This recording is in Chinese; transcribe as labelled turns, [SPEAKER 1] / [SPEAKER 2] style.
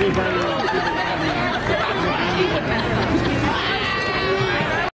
[SPEAKER 1] 力欢迎。